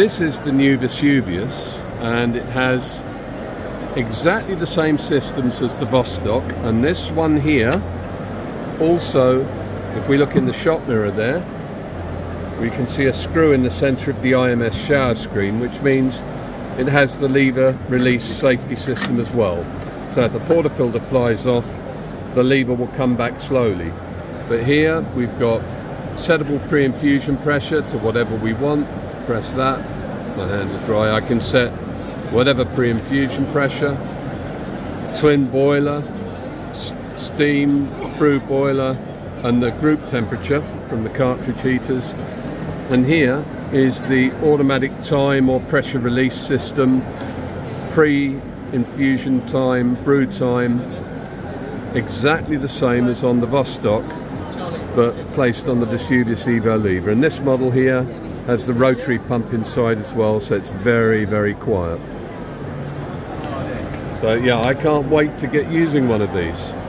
This is the new Vesuvius and it has exactly the same systems as the Vostok and this one here also if we look in the shop mirror there we can see a screw in the center of the IMS shower screen which means it has the lever release safety system as well. So if the portafilter flies off the lever will come back slowly. But here we've got settable pre-infusion pressure to whatever we want press that my hands are dry I can set whatever pre-infusion pressure, twin boiler, steam, brew boiler, and the group temperature from the cartridge heaters. And here is the automatic time or pressure release system, pre-infusion time, brew time, exactly the same as on the Vostok, but placed on the Vesuvius Evo lever. And this model here has the rotary pump inside as well, so it's very, very quiet. So yeah, I can't wait to get using one of these.